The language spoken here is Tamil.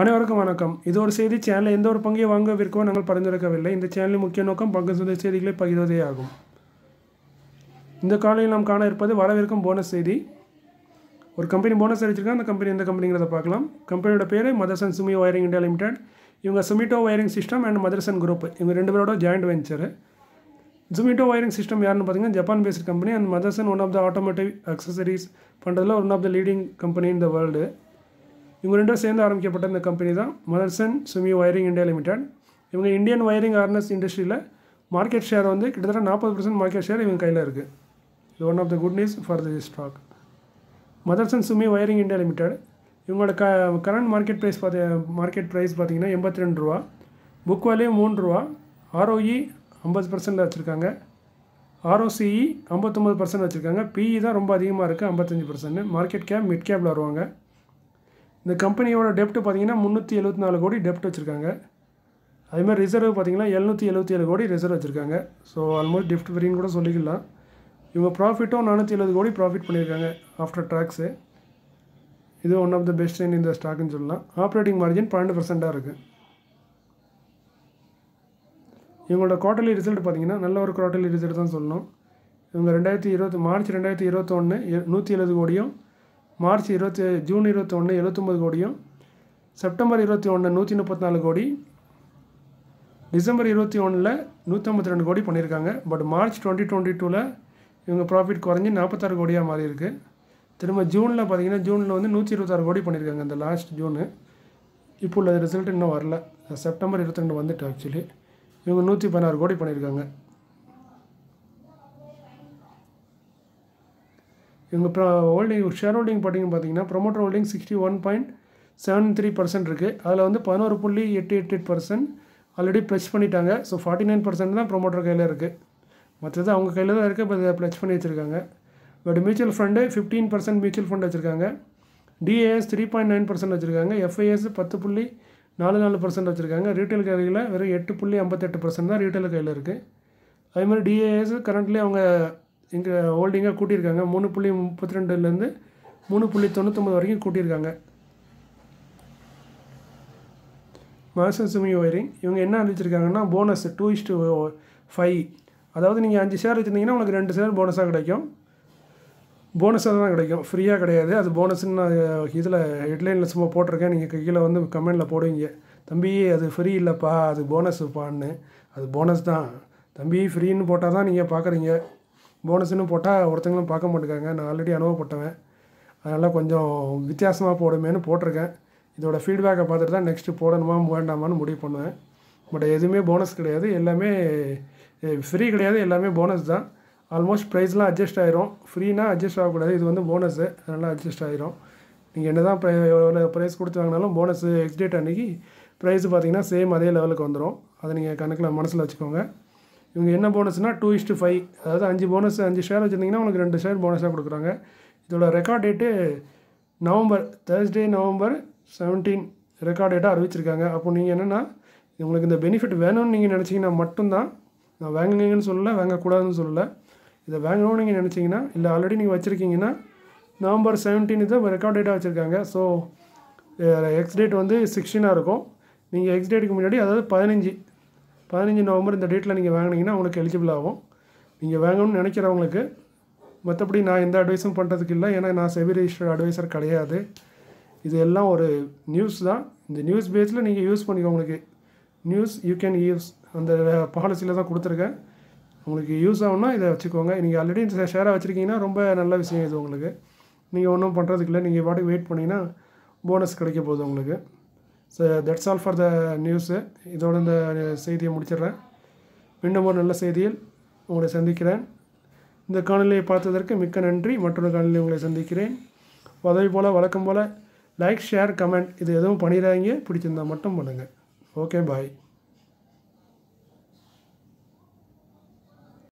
அனைவருக்கும் வணக்கம். இது ஒரு செய்தி சேனலில் எந்த ஒரு பங்கையும் வாங்க விற்கவும் நாங்கள் பரிந்துரைக்கவில்லை. இந்த சேனலின் முக்கிய நோக்கம் பங்கு சந்தை செய்திகளை பகிர்வதே ஆகும். இந்த காலையில் நாம் காண இருப்பது வரவிருக்கும் போனஸ் செய்தி. ஒரு கம்பெனி போனஸ் அறிவிச்சிருக்காங்க அந்த கம்பெனி எந்த கம்பெனிங்கிறத பார்க்கலாம். கம்பெனியோட பேர் Motherson Sumi wiring India limited இவங்க Sumitomo wiring system and Motherson group இவங்க ரெண்டு பேரோட joint venture Sumitomo wiring system யாருன்னு பார்த்தீங்கன்னா Japan based company and Motherson one of the automotive accessories பண்ணுறதுல one of the leading company in the world இவங்க ரெண்டும் சேர்ந்து ஆரம்பிக்கப்பட்ட இந்த கம்பெனி தான் Motherson Sumi wiring India limited இவங்க இந்தியன் ஒயரிங் ஆர்னஸ் இண்டஸ்ட்ரியில் மார்க்கெட் ஷேர் வந்து கிட்டத்தட்ட நாற்பது பர்சன்ட் மார்க்கெட் ஷேர் இவங்க கையில் இருக்குது இது one of the good news for the stock Motherson Sumi wiring India limited இவங்களோட க கரண்ட் மார்க்கெட் ப்ரைஸ் பார்த்தி மார்க்கெட் ப்ரைஸ் பார்த்தீங்கன்னா எண்பத்தி ரெண்டு ரூபா புக் வேல்யூ மூணு ரூபா ஆர்ஓஇ ஐம்பது பர்சன்டில் வச்சுருக்காங்க. ஆர்ஓசிஇ ஐம்பத்தொம்பது பர்சன்ட் வச்சுருக்காங்க. பிஇ தான் ரொம்ப அதிகமாக இருக்குது ஐம்பத்தஞ்சு பர்சன்ட் மார்க்கெட் கேப் மிட் கேப்பில் வருவாங்க. இந்த கம்பெனியோட டெப்ட் பார்த்தீங்கன்னா முந்நூற்றி எழுபத்தி நாலு கோடி டெப்ட் வச்சுருக்காங்க. அதேமாதிரி ரிசர்வ் பார்த்தீங்கன்னா எழுநூற்றி எழுபத்தி ஏழு கோடி ரிசர்வ் வச்சுருக்காங்க. ஸோ ஆல்மோஸ்ட் டெப்ட் ஃப்ரீன்னு கூட சொல்லிக்கலாம். இவங்க ப்ராஃபிட்டும் நானூற்றி எழுபது கோடி ப்ராஃபிட் பண்ணியிருக்காங்க ஆஃப்டர் ட்ராக்ஸு இது one of the best in இந்த ஸ்டாக்குன்னு சொல்லலாம். ஆப்ரேட்டிங் மார்ஜின் பன்னெண்டு பர்சண்ட்டாக இருக்குது இவங்களோட குவார்டர்லி ரிசல்ட் பார்த்தீங்கன்னா நல்ல ஒரு குவார்டர்லி ரிசல்ட் தான் சொல்லணும். இவங்க ரெண்டாயிரத்தி இருபத்தி மார்ச் ரெண்டாயிரத்தி இருபத்தொன்று நூற்றி எழுபது கோடியும் மார்ச் இருபத்தி ஜூன் இருபத்தி ஒன்று எழுபத்தொம்பது கோடியும் செப்டம்பர் இருபத்தி ஒன்று நூற்றி முப்பத்தி நாலு கோடி டிசம்பர் இருபத்தி ஒன்றில் நூற்றம்பத்தி ரெண்டு கோடி பண்ணியிருக்காங்க. பட் மார்ச் டுவெண்ட்டி டுவெண்ட்டி டூவில் இவங்க ப்ராஃபிட் குறைஞ்சி நாற்பத்தாறு கோடியாக மாறி இருக்குது திரும்ப ஜூனில் பார்த்தீங்கன்னா ஜூனில் வந்து நூற்றி இருபத்தாறு கோடி பண்ணியிருக்காங்க இந்த லாஸ்ட் ஜூனு. இப்போ உள்ள ரிசல்ட் இன்னும் வரல. செப்டம்பர் இருபத்தி ரெண்டு வந்துட்டு ஆக்சுவலி இவங்க நூற்றி பதினாறு கோடி பண்ணியிருக்காங்க. இவங்க ப்ரோ ஹோல்டிங் ஷேர் ஹோல்டிங் பார்த்தீங்க பார்த்தீங்கன்னா promoter holding sixty one point seven three percent இருக்குது அதில் வந்து பதினோரு புள்ளி எட்டு எட்டு எட்டு பர்சன்ட் ஆல்ரெடி ப்ளச் பண்ணிட்டாங்க. ஸோ ஃபார்ட்டி நைன் பர்சன்ட் தான் ப்ரொமோட்டர் கையில் இருக்குது மற்றது அவங்க கையில் தான் இருக்குது இப்போ இதை ப்ளச் பண்ணி வச்சுருக்காங்க. But mutual fund fifteen percent mutual fund வச்சுருக்காங்க. DAS three point nine percent வச்சுருக்காங்க. எஃப்ஐஎஸ் பத்து புள்ளி நாலு நாலு பர்சன்ட் வச்சுருக்காங்க. ரீட்டைல் கையில் வெறும் எட்டு புள்ளி ஐம்பத்தெட்டு பர்சன்ட் தான் ரீட்டைல் கையில் இருக்குது அதே மாதிரி டிஏஎஸ் கரண்ட்லி அவங்க இங்கே ஹோல்டிங்காக கூட்டியிருக்காங்க. மூணு புள்ளி முப்பத்தி ரெண்டுலேருந்து மூணு புள்ளி தொண்ணூற்றொம்பது வரைக்கும் கூட்டியிருக்காங்க. மாசம் சுமி ஒயரிங் இவங்க என்ன அனுப்பிச்சிருக்காங்கன்னா bonus two is to five அதாவது நீங்கள் அஞ்சு ஷேர் வச்சுருந்தீங்கன்னா உங்களுக்கு ரெண்டு ஷேர் போனஸாக கிடைக்கும். போனஸாக தான் கிடைக்கும். ஃப்ரீயாக கிடையாது. அது போனஸ்ன்னு நான் இதில் ஹெட்லைனில் சும்மா போட்டிருக்கேன். நீங்கள் கீழே வந்து கமெண்டில் போடுவீங்க. தம்பி அது ஃப்ரீ இல்லைப்பா. அது போனஸ்ப்பான்னு அது போனஸ் தான். தம்பி ஃப்ரீன்னு போட்டால் தான் நீங்கள் பார்க்குறீங்க போனஸ்ன்னு போட்டால் ஒருத்தங்களும் பார்க்க மாட்டேங்காங்க. நான் ஆல்ரெடி அனுபவப்பட்டவன். அதனால் கொஞ்சம் வித்தியாசமாக போடுமேன்னு போட்டிருக்கேன். இதோட ஃபீட்பேக்கை பார்த்துட்டு தான் நெக்ஸ்ட்டு போடணுமா வேண்டாமான்னு முடிவு பண்ணுவேன். பட் எதுவுமே போனஸ் கிடையாது. எல்லாமே ஃப்ரீ கிடையாது. எல்லாமே போனஸ் தான். ஆல்மோஸ்ட் ப்ரைஸ்லாம் அட்ஜஸ்ட் ஆயிரும். ஃப்ரீனா அட்ஜஸ்ட் ஆகக்கூடாது. இது வந்து போனஸு அதனால் அட்ஜஸ்ட் ஆயிரும். நீங்கள் என்ன தான் எவ்வளோ ப்ரைஸ் கொடுத்து வாங்கினாலும் போனஸ் எக்ஸ்டேட் அன்றைக்கி ப்ரைஸ் பார்த்தீங்கன்னா சேம் அதே லெவலுக்கு வந்துடும் அதை நீங்கள் கணக்கில் மனசில் வச்சுக்கோங்க. இவங்க என்ன போனஸ்னால் டூ இஸ்ட்டு ஃபைவ் அதாவது அஞ்சு போனஸ் அஞ்சு ஷேர் வச்சுருந்தீங்கன்னா உங்களுக்கு ரெண்டு ஷேர் போனஸாக கொடுக்குறாங்க. இதோட record date November Thursday November seventeen record டேட்டாக அறிவிச்சிருக்காங்க. அப்போ நீங்கள் என்னென்னா உங்களுக்கு இந்த பெனிஃபிட் வேணும்னு நீங்கள் நினச்சிங்கன்னா மட்டும்தான் நான் வாங்குங்கன்னு சொல்லலை வாங்கக்கூடாதுன்னு சொல்லலை. இதை வாங்கணும்னு நீங்கள் நினச்சிங்கன்னா இல்லை ஆல்ரெடி நீங்கள் வச்சுருக்கீங்கன்னா நவம்பர் செவன்டீன் தான் ரெக்கார்ட் டேட்டாக வச்சுருக்காங்க. ஸோ எக்ஸ் டேட் வந்து சிக்ஸ்டீனாக இருக்கும். நீங்கள் எக்ஸ் டேட்டுக்கு முன்னாடி அதாவது பதினஞ்சு பதினஞ்சு நவம்பர் இந்த டேட்டில் நீங்கள் வாங்கினீங்கன்னா உங்களுக்கு எலிஜிபிள் ஆகும். நீங்கள் வாங்கணும்னு நினைக்கிறவங்களுக்கு மற்றபடி நான் எந்த அட்வைஸும் பண்ணுறதுக்கு இல்லை. ஏன்னா நான் செவி ரிஜிஸ்டர்ட் அட்வைசர் கிடையாது. இது எல்லாம் ஒரு நியூஸ் தான். இந்த நியூஸ் பேஸில் நீங்கள் யூஸ் பண்ணிக்கோ உங்களுக்கு. நியூஸ் யூ கேன் யூஸ் அந்த பாலிசியில் தான் கொடுத்துருக்கேன். உங்களுக்கு யூஸ் ஆகும்னா இதை வச்சுக்கோங்க. நீங்கள் ஆல்ரெடி இந்த ஷேராக வச்சுருக்கீங்கன்னா ரொம்ப நல்ல விஷயம் இது உங்களுக்கு. நீங்கள் ஒன்றும் பண்ணுறதுக்கு இல்லை. நீங்கள் பாட்டுக்கு வெயிட் பண்ணிங்கன்னா போனஸ் கிடைக்க போகுது உங்களுக்கு. So that's all for the news இதோட இந்த செய்தியை முடிச்சிடுறேன். மீண்டும் ஒரு நல்ல செய்தியில் உங்களை சந்திக்கிறேன். இந்த காணொலியை பார்த்ததற்கு மிக்க நன்றி. மற்றொரு காணொலியை உங்களை சந்திக்கிறேன். உதவி போல் வழக்கம் போல் லைக் ஷேர் கமெண்ட் இது எதுவும் பண்ணிடாதீங்க. பிடிச்சிருந்தா மட்டும் பண்ணுங்கள் ஓகே பாய்